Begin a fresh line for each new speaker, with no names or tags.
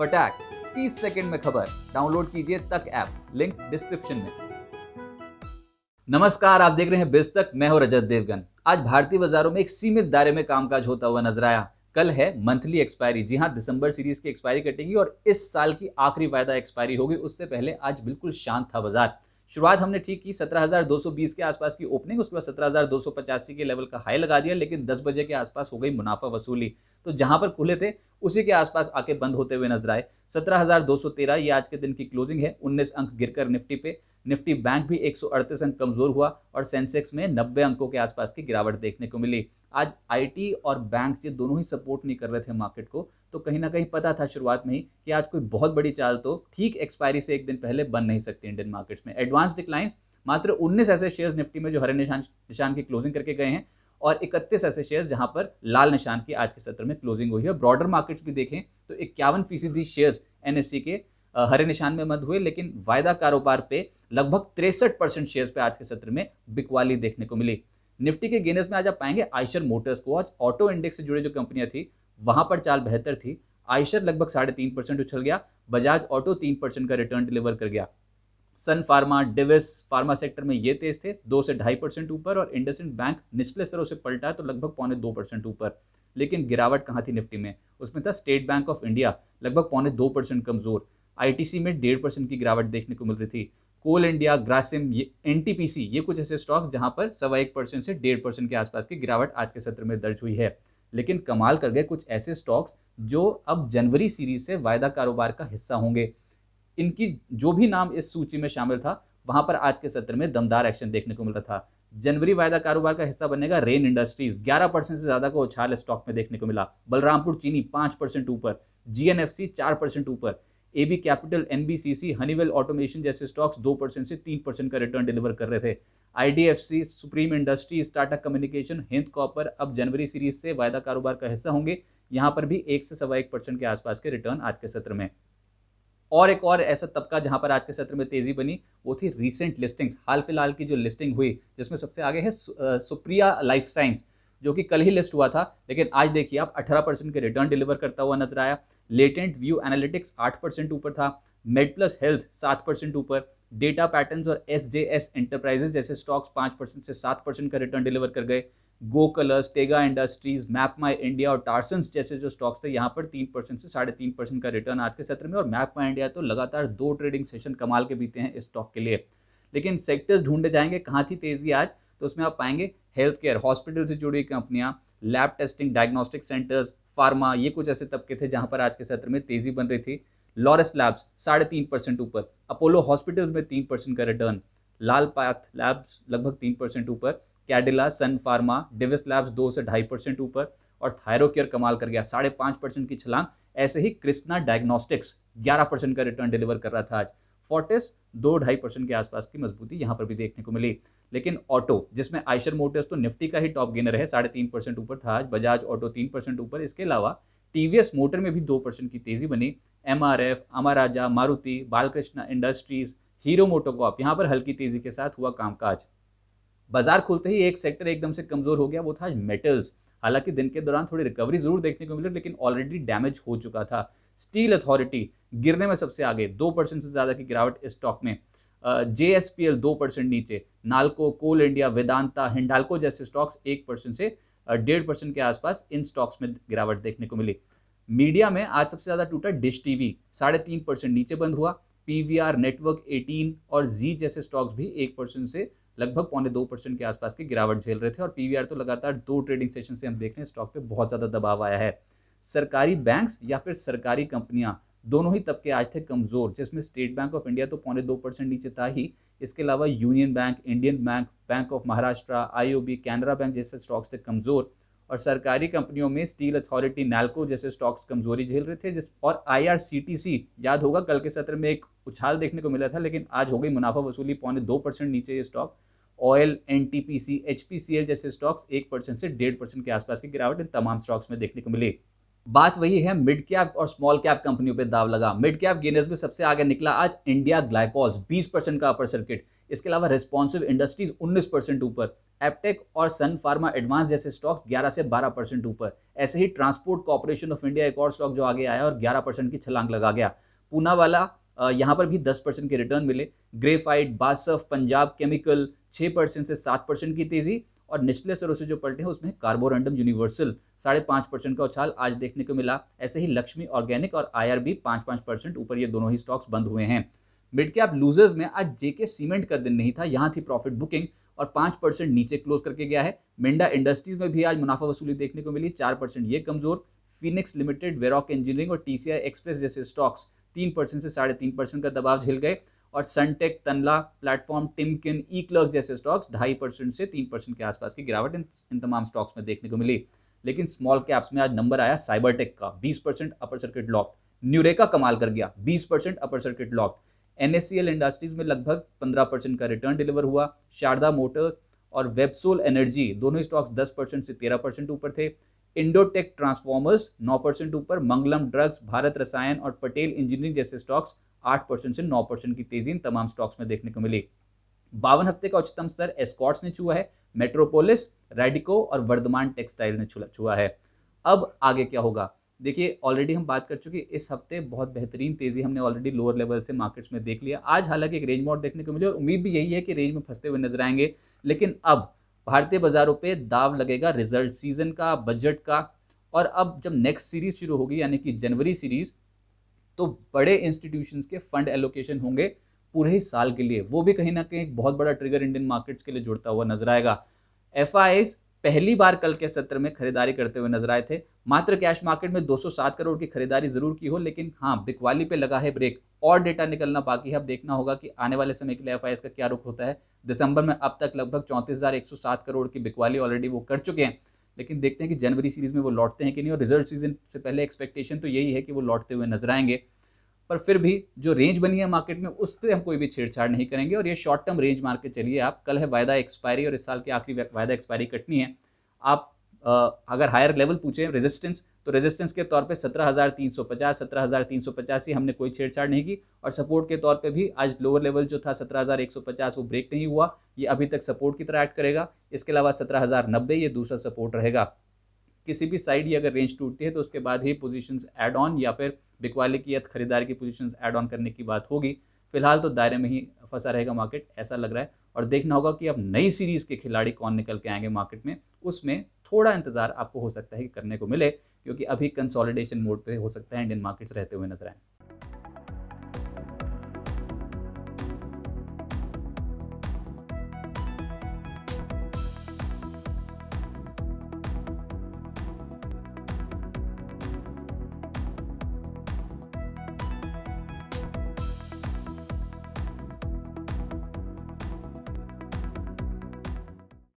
फटाक 30 सेकंड में खबर। डाउनलोड कीजिए तक ऐप, लिंक डिस्क्रिप्शन में। नमस्कार, आप देख रहे हैं बिज तक मैं हूँ रजत देवगन। आज भारतीय बाजारों में एक सीमित दायरे में कामकाज होता हुआ नज़र आया। कल है मंथली एक्सपायरी जी हाँ दिसंबर सीरीज़ की एक्सपायरी कटेगी और इस साल की आखिरी वायदा एक्सपायरी होगी। उससे पहले आज बिल्कुल शांत था बाज़ार। शुरुआत हमने ठीक की 17,220 के आसपास की ओपनिंग उसके बाद 17,285 के लेवल का हाई लगा दिया लेकिन 10 बजे के आसपास हो गई मुनाफा वसूली। तो जहाँ पर खुले थे उसी के आसपास आके बंद होते हुए नज़र आए। 17,213 ये आज के दिन की क्लोजिंग है। 19 अंक गिरकर निफ्टी पे। निफ्टी बैंक भी एक अंक कमज़ोर हुआ और सेंसेक्स में 90 अंकों के आसपास की गिरावट देखने को मिली। आज आईटी और बैंक ये दोनों ही सपोर्ट नहीं कर रहे थे मार्केट को तो कहीं ना कहीं पता था शुरुआत में ही कि आज कोई बहुत बड़ी चाल तो ठीक एक्सपायरी से एक दिन पहले बन नहीं सकती इंडियन मार्केट्स में। एडवांस डिक्लाइंस मात्र 19 ऐसे शेयर्स निफ्टी में जो हरे निशान निशान की क्लोजिंग करके गए हैं और इकतीस ऐसे शेयर्स जहाँ पर लाल निशान की आज के सत्र में क्लोजिंग हुई है। ब्रॉडर मार्केट्स भी देखें तो इक्यावन फ़ीसदी शेयर्स एनएससी के हरे निशान में मत हुए, लेकिन वायदा कारोबार पे लगभग तिरसठ परसेंट शेयर पे आज के सत्र में बिकवाली देखने को मिली। निफ्टी के गेनर्स में आज आप पाएँगे आयशर मोटर्स को, आज ऑटो इंडेक्स से जुड़े जो कंपनियाँ थी, वहाँ पर चाल बेहतर थी। आयशर लगभग साढ़े तीन परसेंट उछल गया बजाज ऑटो तीन परसेंट का रिटर्न डिलीवर कर गया। Sun Pharma Divis pharma sector में ये तेज थे, दो से ढाई परसेंट ऊपर, और इंडसइंड बैंक निचले स्तरों से पलटा तो लगभग पौने दो परसेंट ऊपर। लेकिन गिरावट कहाँ थी निफ्टी में? उसमें था स्टेट बैंक ऑफ़ इंडिया लगभग पौने दो परसेंट कमज़ोर। आईटीसी में डेढ़ परसेंट की गिरावट देखने को मिल रही थी। कोल इंडिया, ग्रासिम, ये एनटीपीसी, ये कुछ ऐसे स्टॉक्स जहाँ पर सवा एक परसेंट से डेढ़ परसेंट के आसपास की गिरावट आज के सत्र में दर्ज हुई है। लेकिन कमाल कर गए कुछ ऐसे स्टॉक्स जो अब जनवरी सीरीज़ से वायदा कारोबार का हिस्सा होंगे। इनकी जो भी नाम इस सूची में शामिल था, वहाँ पर आज के सत्र में दमदार एक्शन देखने को मिल रहा था। जनवरी वायदा कारोबार का हिस्सा बनेगा रेन इंडस्ट्रीज़ 11 परसेंट से ज़्यादा का उछाल स्टॉक में देखने को मिला। बलरामपुर, चीनी 5 परसेंट ऊपर। जीएनएफसी 4 परसेंट ऊपर। AB Capital N B C C Honeywell Automation जैसे स्टॉक्स दो परसेंट से तीन परसेंट का रिटर्न डिलीवर कर रहे थे। I D F C Supreme Industries Tata Communication Hind Copper अब जनवरी सीरीज़ से वायदा कारोबार का हिस्सा होंगे। यहाँ पर भी एक से सवा एक परसेंट के आसपास के रिटर्न आज के सत्र में। और एक और ऐसा तबका जहाँ पर आज के सत्र में तेज़ी बनी, वो थी रीसेंट लिस्टिंग्स हाल फ़िलहाल की जो लिस्टिंग हुई, जिसमें सबसे आगे है सुप्रिया लाइफ साइंस, जो कि कल ही लिस्ट हुआ था। लेकिन आज देखिए आप 18 परसेंट के रिटर्न डिलीवर करता हुआ नज़र आया। लेटेंट व्यू एनालिटिक्स आठ परसेंट ऊपर था मेड प्लस हेल्थ सात परसेंट ऊपर डेटा पैटर्न्स और एस जे एस एंटरप्राइजेज जैसे स्टॉक्स पाँच परसेंट से सात परसेंट का रिटर्न डिलीवर कर गए। Go Colours Tega Industries Map My India और टार्सन्स जैसे जो स्टॉक्स थे, यहाँ पर तीन परसेंट से साढ़े तीन परसेंट का रिटर्न आज के सत्र में और मैप माई इंडिया तो लगातार दो ट्रेडिंग सेशन कमाल के बीते हैं इस स्टॉक के लिए। लेकिन सेक्टर्स ढूंढे जाएँगे कहाँ थी तेज़ी आज तो उसमें आप पाएँगे हेल्थ केयर हॉस्पिटल से जुड़ी कंपनियाँ lab testing diagnostic centres pharma, ये कुछ ऐसे तबके थे जहाँ पर आज के सत्र में तेज़ी बन रही थी। लॉरेस लैब्स साढ़े तीन परसेंट ऊपर, अपोलो हॉस्पिटल्स में तीन परसेंट का रिटर्न, लाल पाथ लैब्स लगभग तीन परसेंट ऊपर, Cadila, Sun Pharma, Divis labs दो से ढाई परसेंट ऊपर और थायरोकेयर कमाल कर गया, साढ़े पाँच परसेंट की छलांग। ऐसे ही कृष्णा डायग्नोस्टिक्स ग्यारह परसेंट का रिटर्न डिलीवर कर रहा था आज। फोर्टिस दो ढाई परसेंट के आसपास की मजबूती यहाँ पर भी देखने को मिली। लेकिन ऑटो, जिसमें आयशर मोटर्स तो निफ्टी का ही टॉप गेनर है, साढ़े तीन परसेंट ऊपर था आज, बजाज ऑटो तीन परसेंट ऊपर। इसके अलावा टीवीएस मोटर में भी दो परसेंट की तेज़ी बनी। M R F Amararaja Maruti, Balkrishna Industries, Hero MotoCorp यहाँ पर हल्की तेज़ी के साथ हुआ कामकाज। बाज़ार खुलते ही एक सेक्टर एकदम से कमज़ोर हो गया, वो था मेटल्स हालाँकि दिन के दौरान थोड़ी रिकवरी ज़रूर देखने को मिली, लेकिन ऑलरेडी डैमेज हो चुका था। स्टील अथॉरिटी गिरने में सबसे आगे, दो परसेंट से ज़्यादा की गिरावट इस स्टॉक में। जे एस पी एल दो परसेंट नीचे, नालको, कोल इंडिया, वेदांता, हिंडालको जैसे स्टॉक्स एक परसेंट से डेढ़ परसेंट के आसपास इन स्टॉक्स में गिरावट देखने को मिली। मीडिया में आज सबसे ज़्यादा टूटा डिश टीवी, साढ़े तीन परसेंट नीचे बंद हुआ। पीवीआर, नेटवर्क 18 और जी जैसे स्टॉक्स भी एक परसेंट से लगभग पौने दो परसेंट के आसपास की गिरावट झेल रहे थे और पीवीआर तो लगातार दो ट्रेडिंग सेशन से हम देख रहे हैं, स्टॉक पे बहुत ज़्यादा दबाव आया है। सरकारी बैंक्स या फिर सरकारी कंपनियाँ, दोनों ही तबके आज थे कमज़ोर, जिसमें स्टेट बैंक ऑफ़ इंडिया तो पौने दो परसेंट नीचे था ही। इसके अलावा Union Bank Indian Bank Bank of Maharashtra IOB Canara Bank जैसे स्टॉक्स थे कमज़ोर। और सरकारी कंपनियों में स्टील अथॉरिटी नैल्को जैसे स्टॉक्स कमज़ोरी झेल रहे थे, जिस और आईआरसीटीसी याद होगा कल के सत्र में एक उछाल देखने को मिला था, लेकिन आज हो गई मुनाफा वसूली, पौने दो परसेंट नीचे ये stock oil N T P C H P C L जैसे स्टॉक्स एक परसेंट से डेढ़ परसेंट के आसपास की गिरावट इन तमाम स्टॉक्स में देखने को मिली। बात वही है मिड कैप और स्मॉल कैप कंपनियों पे दाव लगा। मिड कैप गेनर्स में सबसे आगे निकला आज इंडिया ग्लाइकॉल्स 20 परसेंट का अपर सर्किट इसके अलावा रिस्पॉन्सिव इंडस्ट्रीज़ 19 परसेंट ऊपर। एपटेक और सन फार्मा एडवांस जैसे स्टॉक्स 11 से 12 परसेंट ऊपर। ऐसे ही ट्रांसपोर्ट कॉर्पोरेशन ऑफ़ इंडिया एक और स्टॉक जो आगे आया और 11 परसेंट की छलांग लगा गया। पूना वाला यहाँ पर भी 10 परसेंट के रिटर्न मिले। Graphite BASF Punjab chemical 6 percent से सात परसेंट की तेज़ी। और निचले स्तरों से जो पलटे हैं, उसमें कार्बोरेंडम यूनिवर्सल साढ़े पाँच परसेंट का उछाल आज देखने को मिला। ऐसे ही लक्ष्मी ऑर्गेनिक और आई आर बी पाँच पाँच परसेंट ऊपर ये दोनों ही स्टॉक्स बंद हुए हैं। मिड कैप लूजर्स में आज जेके सीमेंट का दिन नहीं था, यहाँ थी प्रॉफिट बुकिंग और पाँच परसेंट नीचे क्लोज करके गया है। मिंडा इंडस्ट्रीज़ में भी आज मुनाफा वसूली देखने को मिली, चार परसेंट ये कमज़ोर। फिनिक्स लिमिटेड, वेरॉक इंजीनियरिंग और टीसीआई एक्सप्रेस जैसे स्टॉक्स तीन परसेंट से साढ़े तीन परसेंट का दबाव झेल गए। और Suntech Tanla platform Timken eClerx जैसे स्टॉक्स ढाई परसेंट से तीन परसेंट के आसपास की गिरावट इन, इन तमाम स्टॉक्स में देखने को मिली। लेकिन स्मॉल कैप्स में आज नंबर आया साइबरटेक का 20 percent upper circuit lock Nureca कमाल कर गया 20 percent upper circuit lock NSCL industries में लगभग 15 परसेंट का रिटर्न डिलीवर हुआ। शारदा मोटर और वेबसोल एनर्जी दोनों स्टॉक्स 10 परसेंट से 13 परसेंट ऊपर थे। इंडोटेक ट्रांसफॉर्मर्स नौ परसेंट ऊपर। मंगलम ड्रग्स भारत रसायन और पटेल इंजीनियरिंग जैसे स्टॉक्स आठ परसेंट से नौ परसेंट की तेज़ी इन तमाम स्टॉक्स में देखने को मिली। बावन हफ़्ते का उच्चतम स्तर एस्कॉट्स ने छुआ है, मेट्रोपोलिस, रेडिको और वर्धमान टेक्सटाइल ने छुआ है। अब आगे क्या होगा? देखिए ऑलरेडी हम बात कर चुके इस हफ़्ते बहुत बेहतरीन तेज़ी हमने ऑलरेडी लोअर लेवल से मार्केट्स में देख लिया। आज हालाँकि एक रेंज मोड देखने को मिली और उम्मीद भी यही है कि रेंज में फंसते हुए नज़र आएँगे। लेकिन अब भारतीय बाजारों पे दाव लगेगा रिज़ल्ट सीज़न का बजट का और अब जब नेक्स्ट सीरीज़ शुरू होगी, यानी कि जनवरी सीरीज़ तो बड़े इंस्टीट्यूशंस के फंड एलोकेशन होंगे पूरे ही साल के लिए। वो भी कहीं ना कहीं एक बहुत बड़ा ट्रिगर इंडियन मार्केट्स के लिए जुड़ता हुआ नज़र आएगा। एफ़ पहली बार कल के सत्र में खरीदारी करते हुए नज़र आए थे। मात्र कैश मार्केट में 207 करोड़ की खरीदारी ज़रूर की हो, लेकिन हाँ बिकवाली पे लगा है ब्रेक और डेटा निकलना बाकी है। अब देखना होगा कि आने वाले समय के लिए एफ़ का क्या रुख होता है। दिसंबर में अब तक लगभग चौंतीस करोड़ की बिकवाली ऑलरेडी वो कर चुके हैं। लेकिन देखते हैं कि जनवरी सीरीज़ में वो लौटते हैं कि नहीं और रिज़ल्ट सीज़न से पहले एक्सपेक्टेशन तो यही है कि वो लौटते हुए नज़र आएँगे। पर फिर भी जो रेंज बनी है मार्केट में उस पर हम कोई भी छेड़छाड़ नहीं करेंगे और ये शॉर्ट टर्म रेंज मार के चलिए आप। कल है वायदा एक्सपायरी और इस साल की आखिरी वायदा एक्सपायरी कटनी है। आप आ, अगर हायर लेवल पूछें रेजिस्टेंस तो रेजिस्टेंस के तौर पे 17,350 17,385 हमने कोई छेड़छाड़ नहीं की। और सपोर्ट के तौर पे भी आज लोअर लेवल जो था 17,150 वो ब्रेक नहीं हुआ। ये अभी तक सपोर्ट की तरह ऐड करेगा। इसके अलावा 17,090 ये दूसरा सपोर्ट रहेगा। किसी भी साइड ही अगर रेंज टूटती है तो उसके बाद ही पोजीशंस एड ऑन या फिर बिकवाले की या खरीदार की पोजीशंस एड ऑन करने की बात होगी। फ़िलहाल तो दायरे में ही फंसा रहेगा मार्केट ऐसा लग रहा है। और देखना होगा कि अब नई सीरीज़ के खिलाड़ी कौन निकल के आएँगे मार्केट में। उसमें थोड़ा इंतज़ार आपको हो सकता है कि करने को मिले। क्योंकि अभी कंसोलिडेशन मोड पे हो सकता है इंडियन मार्केट्स रहते हुए नज़र आए।